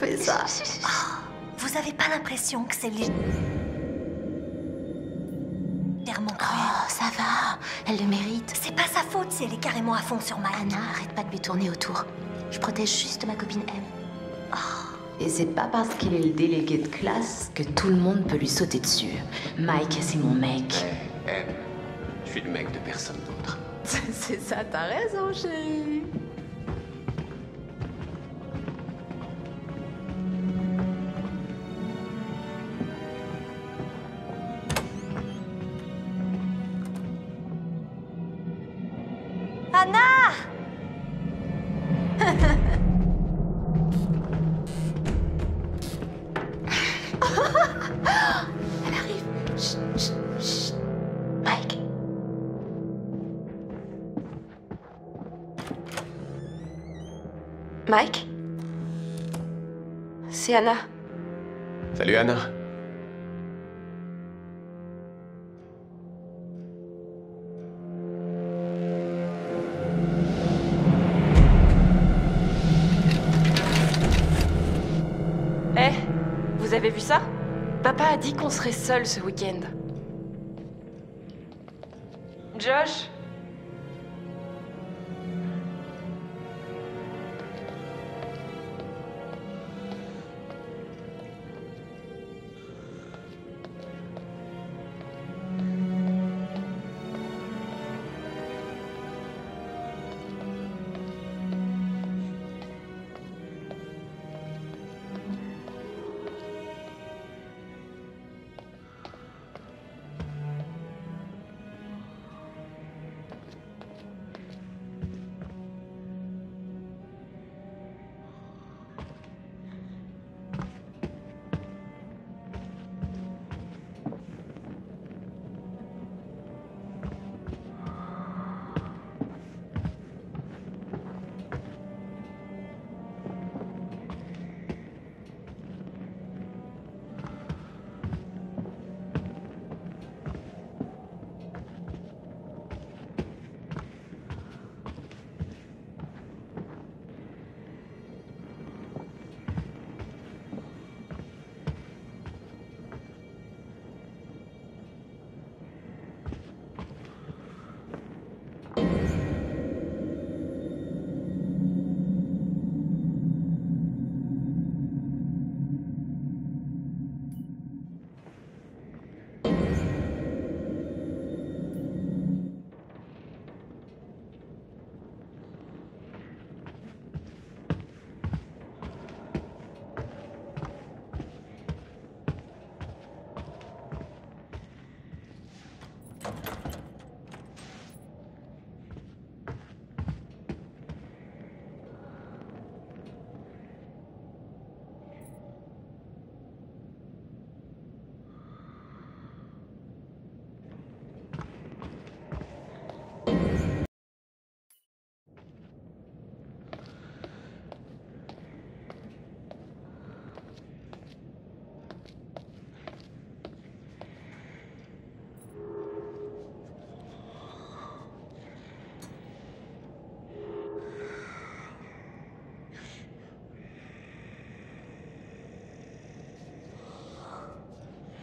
fait ça. Vous avez pas l'impression que c'est légèrement cruel Oh, ça va. Elle le mérite. C'est pas sa faute si elle est carrément à fond sur Mike. Anna, arrête pas de lui tourner autour. Je protège juste ma copine M. Et c'est pas parce qu'il est le délégué de classe que tout le monde peut lui sauter dessus. Mike, c'est mon mec. M, je suis le mec de personne d'autre. C'est ça, t'as raison, chérie. Mike? C'est Anna. Salut Anna. Eh, vous avez vu ça? Papa a dit qu'on serait seuls ce week-end. Josh?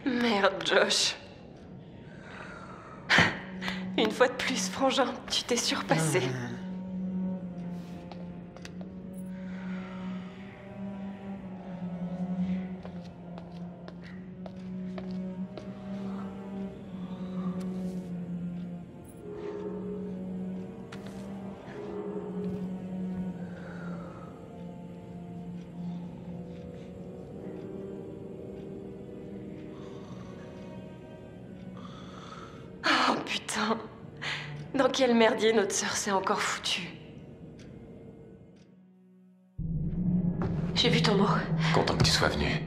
Merde, Josh. Une fois de plus, Frangin, tu t'es surpassé. Oh quel merdier notre sœur s'est encore foutue J'ai vu ton mot. Content que tu sois venu.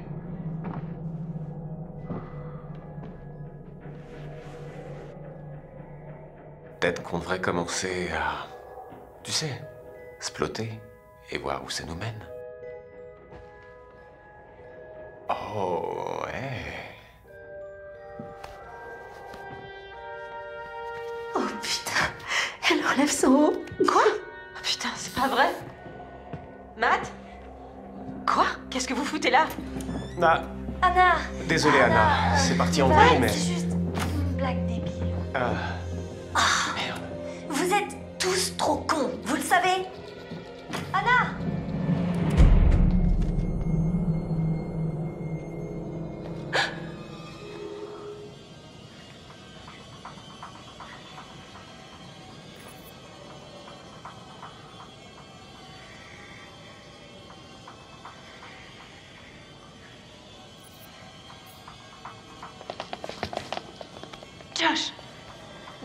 Peut-être qu'on devrait commencer à. Tu sais, splotter et voir où ça nous mène. Oh, enlève son haut. Quoi? Oh, Putain, c'est pas vrai. Matt? Quoi? Qu'est-ce que vous foutez là? Ah, Anna! désolé Anna, c'est parti en vrille, mais... C'est juste une blague débile. Ah, merde. Vous êtes tous trop cons, vous le savez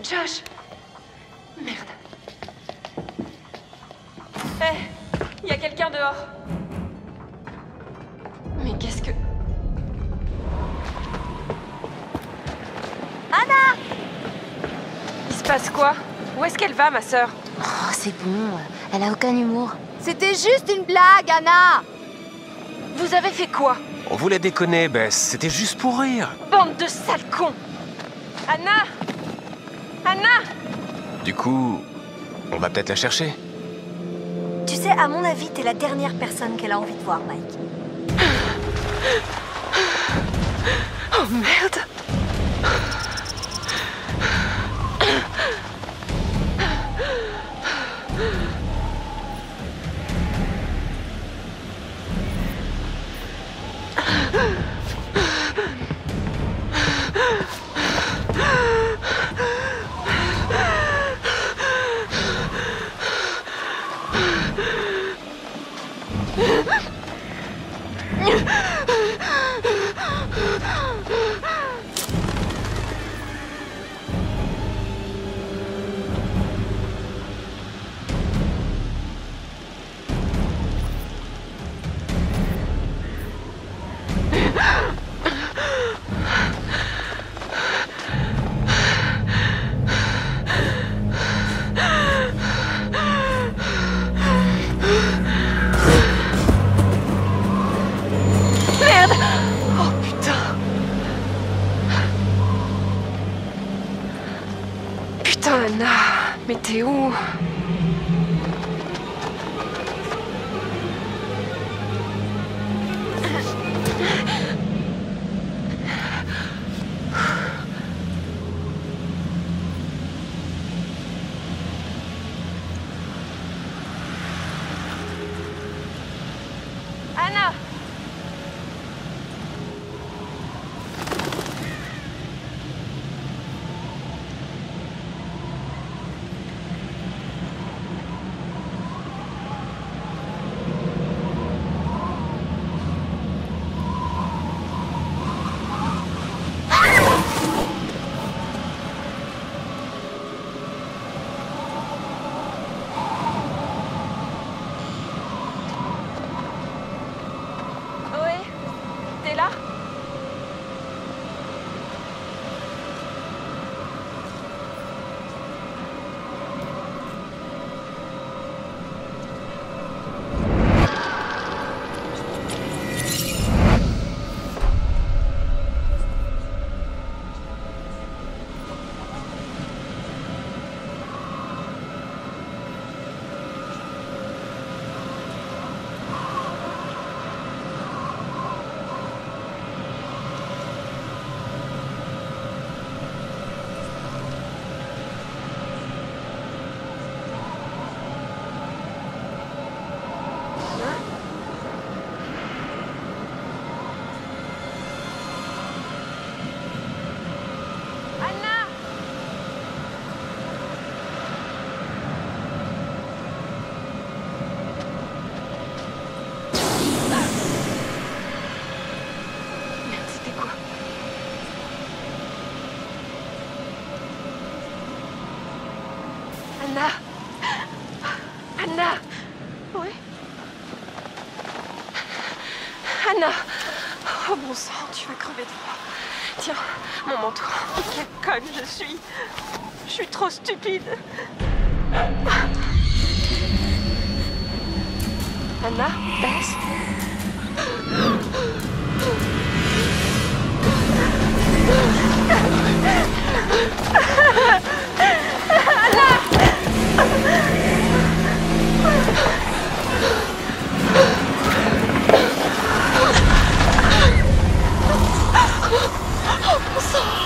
Josh. Merde. Hé, y a quelqu'un dehors. Mais qu'est-ce que... Anna! Il se passe quoi? Où est-ce qu'elle va, ma sœur? Oh, c'est bon, elle a aucun humour. C'était juste une blague, Anna! Vous avez fait quoi? On voulait déconner, Bess, c'était juste pour rire. Bande de sales cons! Anna Anna Du coup, on va peut-être la chercher. Tu sais, à mon avis, t'es la dernière personne qu'elle a envie de voir, Mike. Oh merde Merde Putain, Anna Mais Oh bon sang, tu vas crever de froid. Tiens, mon manteau. Quelle conne je suis. Je suis trop stupide. Anna Bess Oh!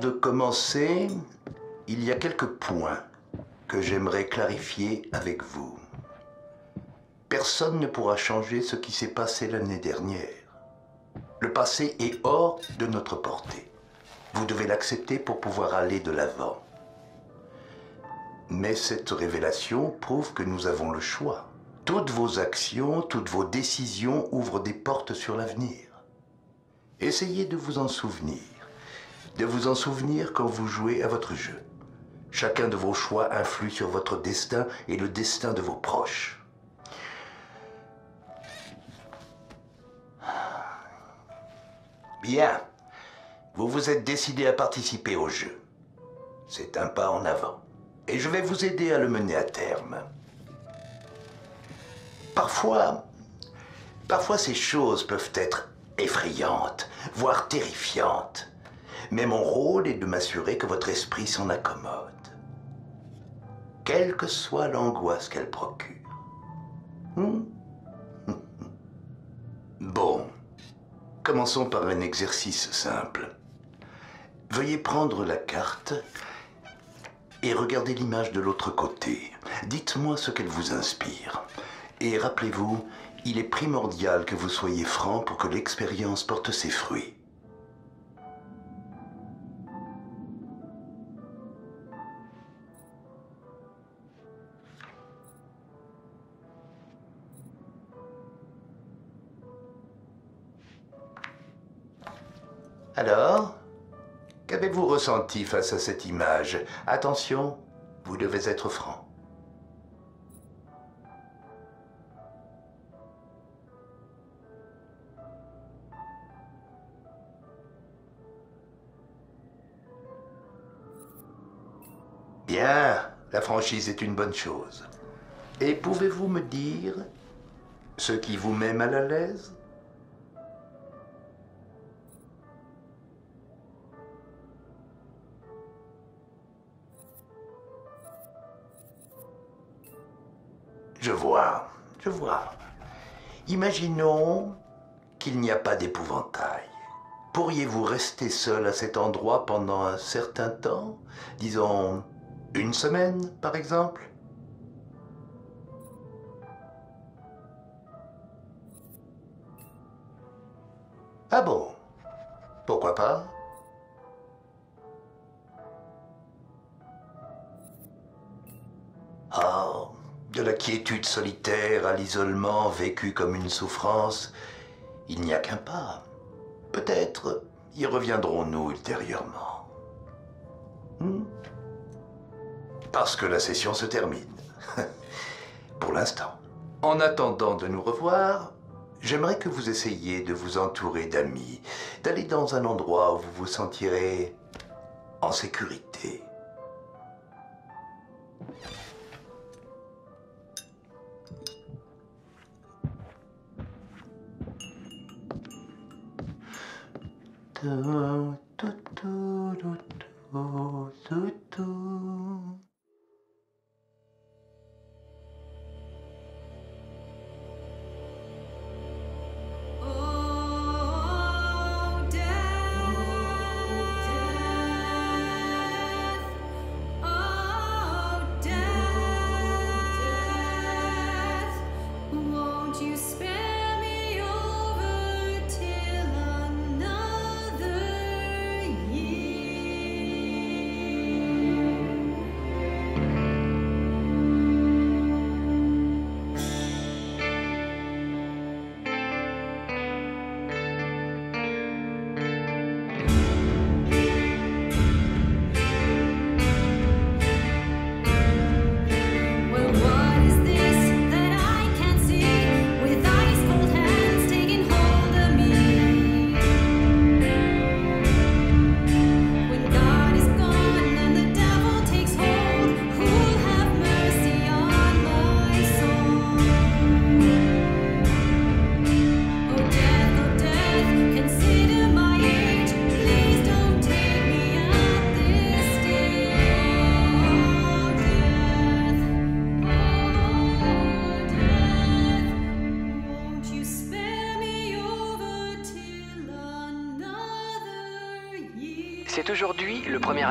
De commencer, il y a quelques points que j'aimerais clarifier avec vous. Personne ne pourra changer ce qui s'est passé l'année dernière. Le passé est hors de notre portée. Vous devez l'accepter pour pouvoir aller de l'avant. Mais cette révélation prouve que nous avons le choix. Toutes vos actions, toutes vos décisions ouvrent des portes sur l'avenir. Essayez de vous en souvenir. De vous en souvenir quand vous jouez à votre jeu. Chacun de vos choix influe sur votre destin et le destin de vos proches. Bien. Vous vous êtes décidé à participer au jeu. C'est un pas en avant. Et je vais vous aider à le mener à terme. Parfois, parfois ces choses peuvent être effrayantes, voire terrifiantes. Mais mon rôle est de m'assurer que votre esprit s'en accommode. Quelle que soit l'angoisse qu'elle procure. Hmm? Bon. Commençons par un exercice simple. Veuillez prendre la carte et regardez l'image de l'autre côté. Dites-moi ce qu'elle vous inspire. Et rappelez-vous, il est primordial que vous soyez franc pour que l'expérience porte ses fruits. Alors, qu'avez-vous ressenti face à cette image? Attention, vous devez être franc. Bien, la franchise est une bonne chose. Et pouvez-vous me dire ce qui vous met mal à l'aise? Imaginons qu'il n'y a pas d'épouvantail. Pourriez-vous rester seul à cet endroit pendant un certain temps? Disons une semaine, par exemple? Ah bon? Pourquoi pas? Quiétude solitaire à l'isolement vécu comme une souffrance, il n'y a qu'un pas. Peut-être y reviendrons-nous ultérieurement. Hmm? Parce que la session se termine. Pour l'instant. En attendant de nous revoir, j'aimerais que vous essayiez de vous entourer d'amis, d'aller dans un endroit où vous vous sentirez en sécurité. Tu, tu, tu, tu, tu, tu,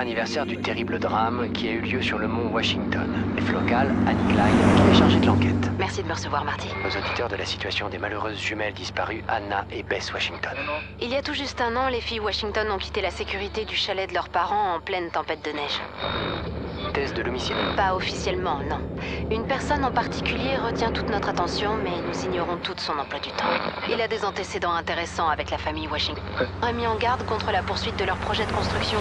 anniversaire du terrible drame qui a eu lieu sur le mont Washington. F local, Annie Klein, qui est chargée de l'enquête. Merci de me recevoir, Marty. Aux auditeurs de la situation des malheureuses jumelles disparues Anna et Bess Washington. Il y a tout juste un an, les filles Washington ont quitté la sécurité du chalet de leurs parents en pleine tempête de neige. Thèse de l'homicide. Pas officiellement, non. Une personne en particulier retient toute notre attention, mais nous ignorons tout de son emploi du temps. Il a des antécédents intéressants avec la famille Washington. A mis en garde contre la poursuite de leur projet de construction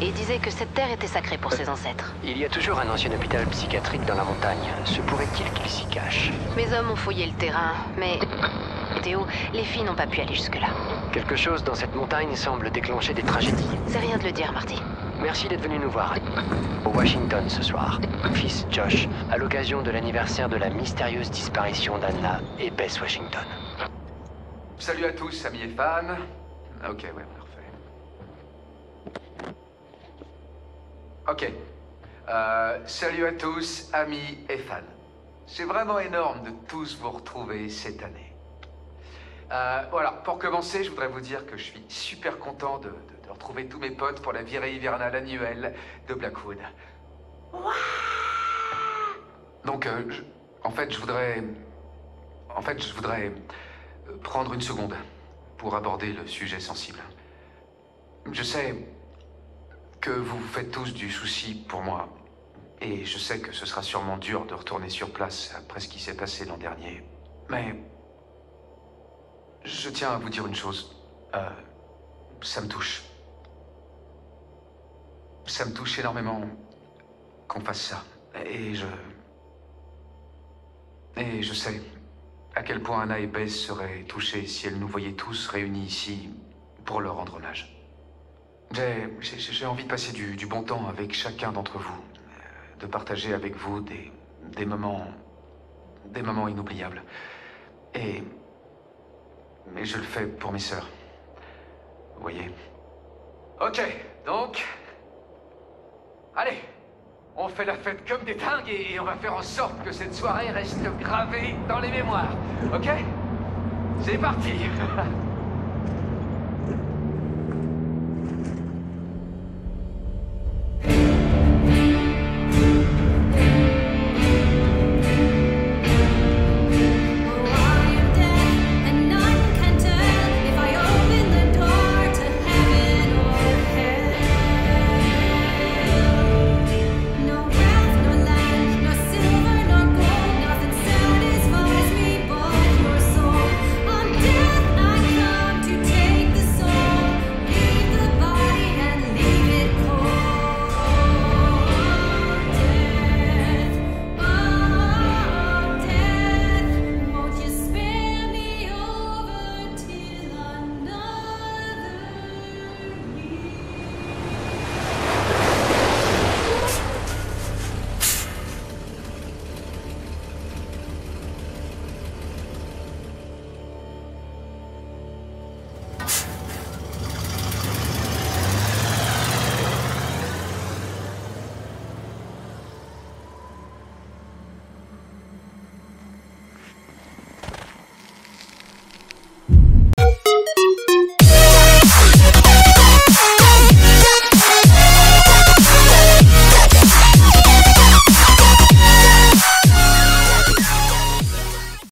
et disait que cette terre était sacrée pour ses ancêtres. Il y a toujours un ancien hôpital psychiatrique dans la montagne. Se pourrait-il qu'il s'y cache Mes hommes ont fouillé le terrain, mais... Théo, les filles n'ont pas pu aller jusque-là. Quelque chose dans cette montagne semble déclencher des tragédies. C'est rien de le dire, Marty. Merci d'être venu nous voir. Au Washington ce soir. Fils Josh, à l'occasion de l'anniversaire de la mystérieuse disparition d'Anna et Bess Washington. Salut à tous, amis et fans. Ok, ouais, parfait. Ok. Euh, salut à tous, amis et fans. C'est vraiment énorme de tous vous retrouver cette année. Euh, voilà, pour commencer, je voudrais vous dire que je suis super content de, de- de retrouver tous mes potes pour la virée hivernale annuelle de Blackwood. Donc, euh, je- en fait, je voudrais... En fait, je voudrais prendre une seconde pour aborder le sujet sensible. Je sais que vous faites tous du souci pour moi, et je sais que ce sera sûrement dur de retourner sur place après ce qui s'est passé l'an dernier. Mais je tiens à vous dire une chose. Euh, ça me touche. Ça me touche énormément qu'on fasse ça. Et je... Et je sais à quel point Anna et Bess seraient touchées si elles nous voyaient tous réunis ici pour leur rendre hommage. J'ai, envie de passer du, bon temps avec chacun d'entre vous, euh, de partager avec vous des, des moments, des moments inoubliables. Et, et je le fais pour mes sœurs. Vous voyez. Ok, donc, allez, on fait la fête comme des dingues et on va faire en sorte que cette soirée reste gravée dans les mémoires. Ok? C'est parti